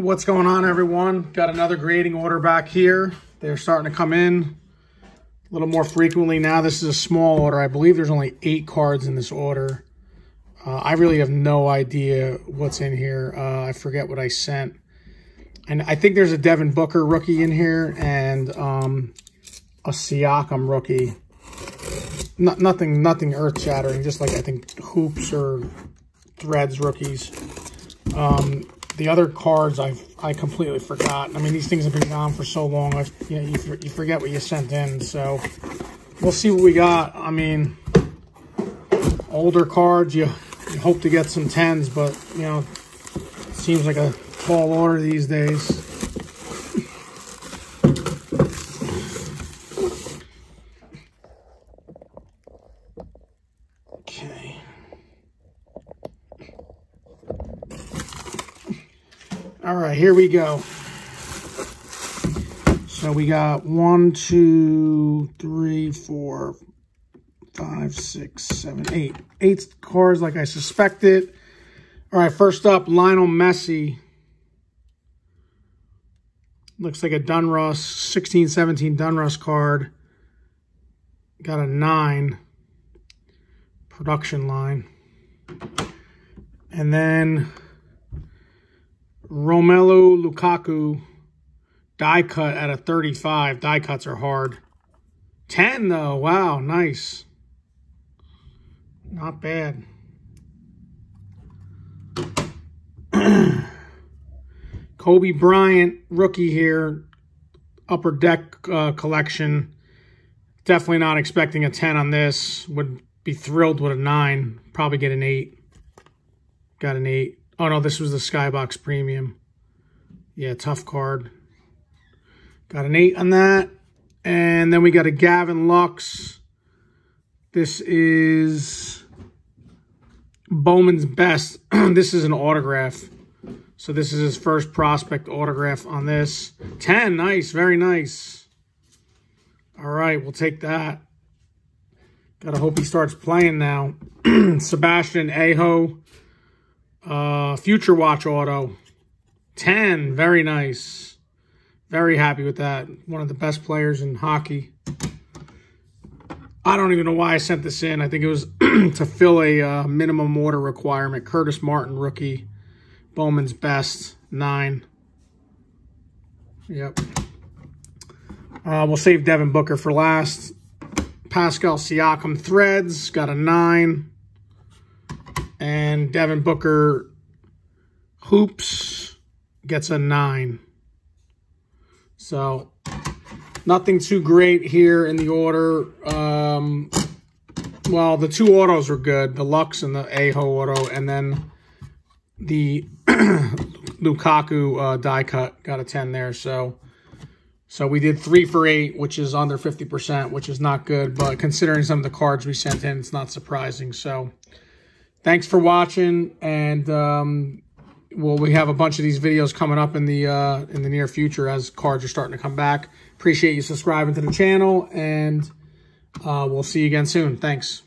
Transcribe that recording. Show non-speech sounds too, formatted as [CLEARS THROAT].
What's going on, everyone? Got another grading order back here. They're starting to come in a little more frequently now. This is a small order. I believe there's only eight cards in this order. Uh, I really have no idea what's in here. Uh, I forget what I sent. And I think there's a Devin Booker rookie in here and um, a Siakam rookie. Not, nothing nothing earth-shattering, just like I think hoops or threads rookies. Um, the other cards I've I completely forgot. I mean, these things have been gone for so long. I, you, know, you, you forget what you sent in. So we'll see what we got. I mean, older cards, you, you hope to get some 10s, but, you know, seems like a tall order these days. All right, here we go. So we got one, two, three, four, five, six, seven, eight. Eight cards like I suspected. All right, first up, Lionel Messi. Looks like a Donruss, 16-17 Donruss card. Got a nine production line. And then Romelu Lukaku die cut at a 35. Die cuts are hard. 10 though. Wow, nice. Not bad. [CLEARS THROAT] Kobe Bryant, rookie here. Upper Deck uh, collection. Definitely not expecting a 10 on this. Would be thrilled with a 9. Probably get an 8. Got an 8. Oh, no, this was the Skybox Premium. Yeah, tough card. Got an 8 on that. And then we got a Gavin Lux. This is Bowman's Best. [CLEARS THROAT] this is an autograph. So this is his first prospect autograph on this. 10, nice, very nice. All right, we'll take that. Gotta hope he starts playing now. [CLEARS THROAT] Sebastian Aho. Uh, Future Watch Auto. 10. Very nice. Very happy with that. One of the best players in hockey. I don't even know why I sent this in. I think it was [CLEARS THROAT] to fill a uh, minimum order requirement. Curtis Martin, rookie. Bowman's best. 9. Yep. Uh, we'll save Devin Booker for last. Pascal Siakam threads. Got a 9. And Devin Booker hoops gets a 9. So, nothing too great here in the order. Um, well, the two autos were good. The Lux and the Aho auto. And then the [CLEARS THROAT] Lukaku uh, die cut got a 10 there. So, so we did three for eight, which is under 50%, which is not good. But considering some of the cards we sent in, it's not surprising. So, thanks for watching, and um, well, we have a bunch of these videos coming up in the uh, in the near future as cards are starting to come back. Appreciate you subscribing to the channel, and uh, we'll see you again soon. Thanks.